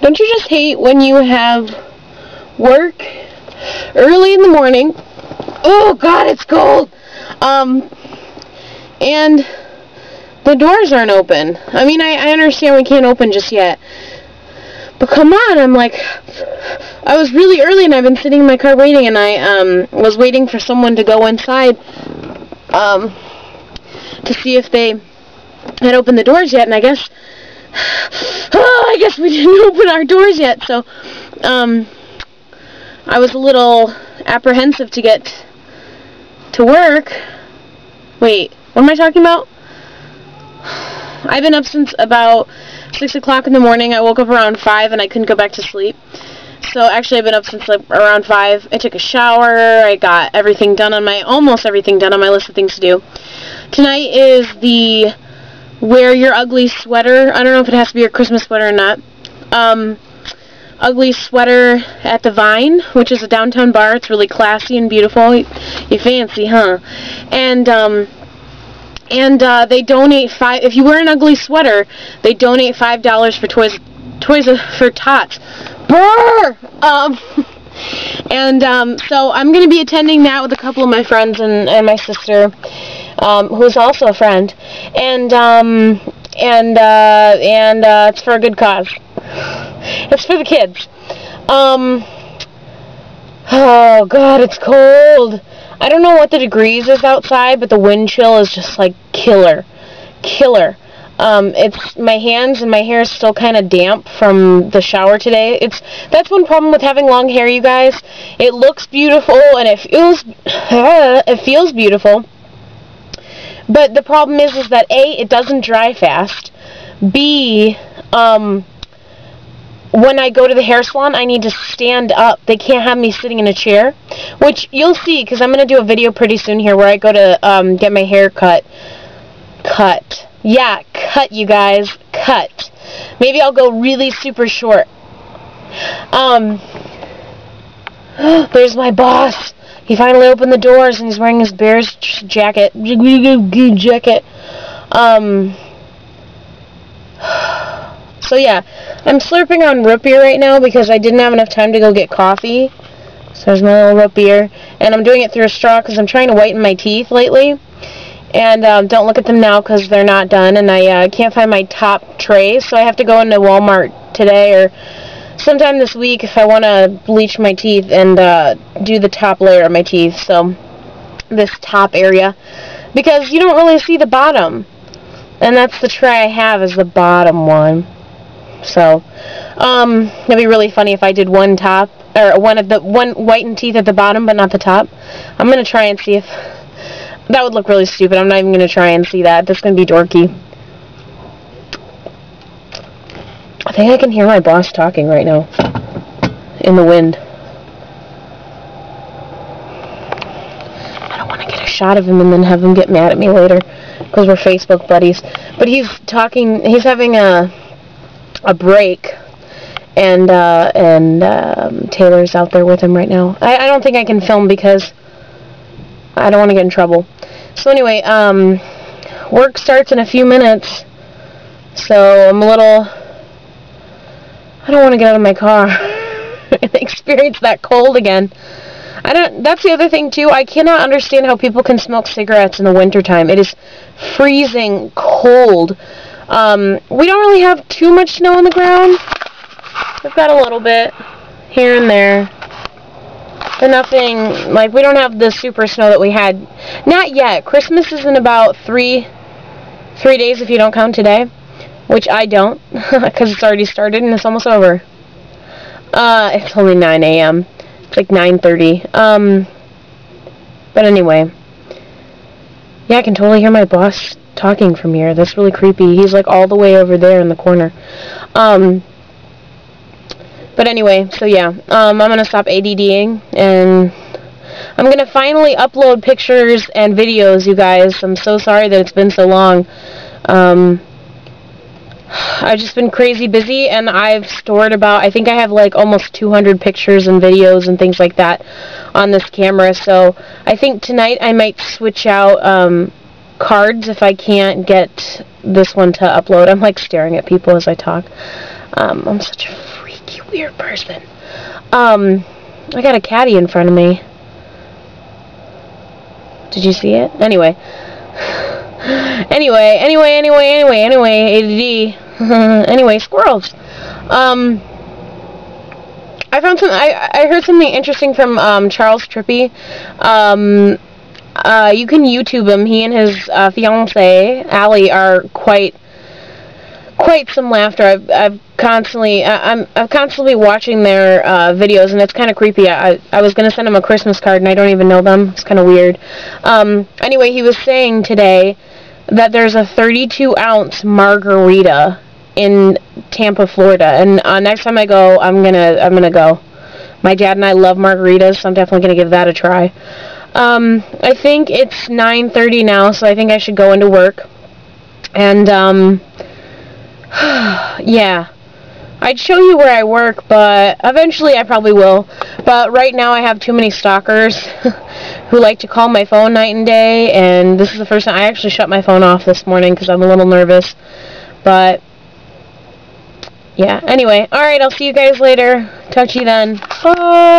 Don't you just hate when you have work early in the morning? Oh God, it's cold. Um, and the doors aren't open. I mean, I, I understand we can't open just yet. But come on, I'm like, I was really early and I've been sitting in my car waiting and I um, was waiting for someone to go inside um, to see if they had opened the doors yet and I guess, oh, I guess we didn't open our doors yet. So um, I was a little apprehensive to get to work. Wait, what am I talking about? I've been up since about 6 o'clock in the morning. I woke up around 5 and I couldn't go back to sleep. So actually I've been up since like around 5. I took a shower. I got everything done on my, almost everything done on my list of things to do. Tonight is the wear your ugly sweater. I don't know if it has to be your Christmas sweater or not. Um, ugly sweater at the Vine, which is a downtown bar. It's really classy and beautiful. You, you fancy, huh? And, um, and uh, they donate five. If you wear an ugly sweater, they donate five dollars for toys, toys for tots. Brr! Um, and um, so I'm going to be attending that with a couple of my friends and, and my sister, um, who's also a friend, and um, and uh, and uh, it's for a good cause. It's for the kids. Um, oh God, it's cold. I don't know what the degrees is outside, but the wind chill is just like killer, killer. Um, it's my hands and my hair is still kind of damp from the shower today. It's that's one problem with having long hair, you guys. It looks beautiful and it feels it feels beautiful. But the problem is is that A, it doesn't dry fast. B, um, when I go to the hair salon, I need to stand up. They can't have me sitting in a chair, which you'll see because I'm going to do a video pretty soon here where I go to um, get my hair cut. Cut. Yeah, cut, you guys. Cut. Maybe I'll go really super short. Um, there's my boss. He finally opened the doors and he's wearing his Bears jacket. Jacket. Um, so yeah, I'm slurping on root beer right now because I didn't have enough time to go get coffee. So there's my little root beer. And I'm doing it through a straw because I'm trying to whiten my teeth lately. And um, don't look at them now because they're not done. And I uh, can't find my top trays. So I have to go into Walmart today or sometime this week if I want to bleach my teeth and uh, do the top layer of my teeth. So this top area. Because you don't really see the bottom. And that's the tray I have is the bottom one. So, um, it'd be really funny if I did one top, or one of the, one whitened teeth at the bottom, but not the top. I'm going to try and see if, that would look really stupid. I'm not even going to try and see that. That's going to be dorky. I think I can hear my boss talking right now. In the wind. I don't want to get a shot of him and then have him get mad at me later. Because we're Facebook buddies. But he's talking, he's having a a break, and uh, and um, Taylor's out there with him right now. I, I don't think I can film because I don't want to get in trouble. So anyway, um, work starts in a few minutes, so I'm a little. I don't want to get out of my car and experience that cold again. I don't. That's the other thing too. I cannot understand how people can smoke cigarettes in the wintertime. It is freezing cold. Um, we don't really have too much snow on the ground. We've got a little bit here and there. But nothing, like, we don't have the super snow that we had. Not yet. Christmas is in about three, three days if you don't count today. Which I don't, because it's already started and it's almost over. Uh, it's only 9 a.m. It's like 9.30. Um, but anyway. Yeah, I can totally hear my boss talking from here. That's really creepy. He's like all the way over there in the corner. Um, but anyway, so yeah, um, I'm going to stop ADDing and I'm going to finally upload pictures and videos, you guys. I'm so sorry that it's been so long. Um, I've just been crazy busy and I've stored about, I think I have like almost 200 pictures and videos and things like that on this camera. So I think tonight I might switch out um, cards if I can't get this one to upload. I'm like staring at people as I talk. Um, I'm such a freaky weird person. Um, I got a caddy in front of me. Did you see it? Anyway. anyway, anyway, anyway, anyway, anyway, ADD. anyway, squirrels. Um, I found some. I I heard something interesting from um, Charles Trippy. Um, uh, you can YouTube him. He and his uh, fiance Alli are quite quite some laughter. I've I've constantly I, I'm I'm constantly watching their uh, videos, and it's kind of creepy. I I was gonna send him a Christmas card, and I don't even know them. It's kind of weird. Um, anyway, he was saying today that there's a 32 ounce margarita in Tampa, Florida, and uh, next time I go, I'm gonna I'm gonna go. My dad and I love margaritas, so I'm definitely gonna give that a try. Um, I think it's 9:30 now, so I think I should go into work. And um, yeah. I'd show you where I work, but eventually I probably will. But right now I have too many stalkers who like to call my phone night and day, and this is the first time I actually shut my phone off this morning because I'm a little nervous. But yeah, anyway, alright, I'll see you guys later. Talk to you then. Bye!